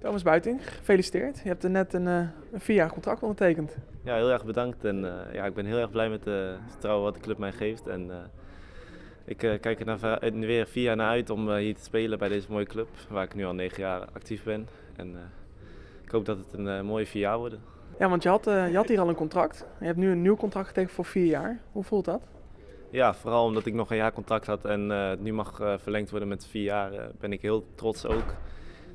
Thomas Buiting, gefeliciteerd. Je hebt er net een, uh, een vier jaar contract ondertekend. Ja, heel erg bedankt. En uh, ja, ik ben heel erg blij met de vertrouwen wat de club mij geeft. En uh, ik kijk er naar, weer vier jaar naar uit om hier te spelen bij deze mooie club, waar ik nu al negen jaar actief ben. En ik hoop dat het een mooie vier jaar worden. Ja, want je had, je had hier al een contract. Je hebt nu een nieuw contract getekend voor vier jaar. Hoe voelt dat? Ja, vooral omdat ik nog een jaar contract had en het nu mag verlengd worden met vier jaar, ben ik heel trots ook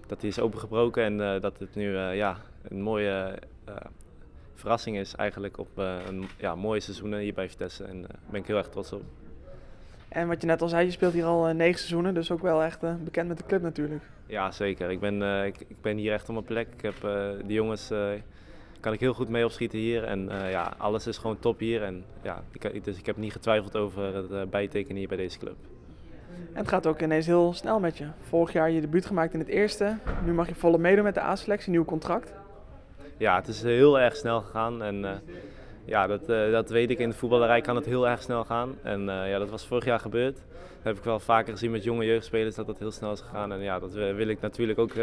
dat hij is opengebroken en uh, dat het nu uh, ja, een mooie uh, verrassing is eigenlijk op een ja, mooie seizoenen hier bij Vitesse. En daar ben ik heel erg trots op. En wat je net al zei, je speelt hier al negen seizoenen, dus ook wel echt bekend met de club natuurlijk. Ja, zeker. Ik ben, ik, ik, ben hier echt op mijn plek. Ik heb de jongens, kan ik heel goed mee opschieten hier. En ja, alles is gewoon top hier. En, ja, ik, dus ik heb niet getwijfeld over het bijtekenen hier bij deze club. En het gaat ook ineens heel snel met je. Vorig jaar je debuut gemaakt in het eerste. Nu mag je volle meedoen met de A-selectie, nieuw contract. Ja, het is heel erg snel gegaan. En uh, ja, dat, uh, dat weet ik. In de voetballerij kan het heel erg snel gaan. En uh, ja, dat was vorig jaar gebeurd. Dat heb ik wel vaker gezien met jonge jeugdspelers dat dat heel snel is gegaan. En ja, dat wil ik natuurlijk ook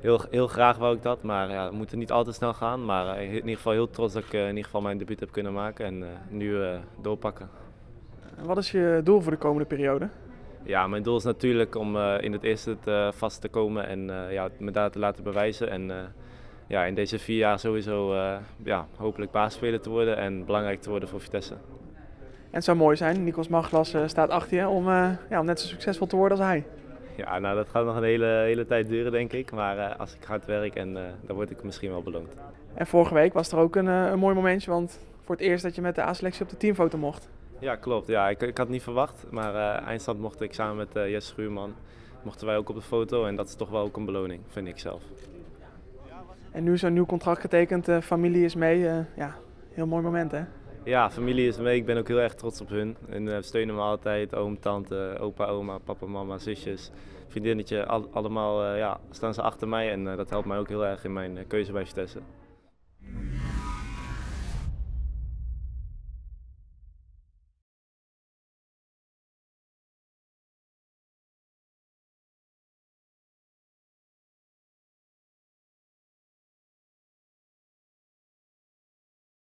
heel, heel graag wou ik dat. Maar ja, het moet niet altijd snel gaan. Maar in ieder geval heel trots dat ik in ieder geval mijn debuut heb kunnen maken. En nu doorpakken. Wat is je doel voor de komende periode? Ja, mijn doel is natuurlijk om uh, in het eerste te, vast te komen en uh, ja, me daar te laten bewijzen. En ja, in deze vier jaar sowieso ja, hopelijk baasspeler te worden en belangrijk te worden voor Vitesse. En het zou mooi zijn, Nikos Maglas staat achter je om, ja, om net zo succesvol te worden als hij. Ja, nou dat gaat nog een hele, hele tijd duren denk ik. Maar als ik hard werk, en, dan word ik misschien wel beloond. En vorige week was er ook een, een mooi momentje, want voor het eerst dat je met de A-selectie op de teamfoto mocht. Ja, klopt. Ja, ik, ik had het niet verwacht, maar uh, eindstand mocht ik samen met uh, Jesse Schuurman, mochten wij ook op de foto en dat is toch wel ook een beloning, vind ik zelf. En nu is een nieuw contract getekend, uh, familie is mee, ja, heel mooi moment hè? Ja, familie is mee, ik ben ook heel erg trots op hun en steunen me altijd, oom, tante, opa, oma, papa, mama, zusjes, vriendinnetje, al, allemaal ja, staan ze achter mij en dat helpt mij ook heel erg in mijn keuze bij Vitesse.